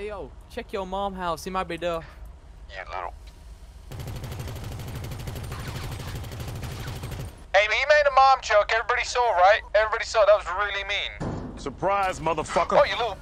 Hey yo, check your mom house. He might be there. Yeah, little. Hey, he made a mom joke. Everybody saw, right? Everybody saw. That was really mean. Surprise, motherfucker. Oh, you little.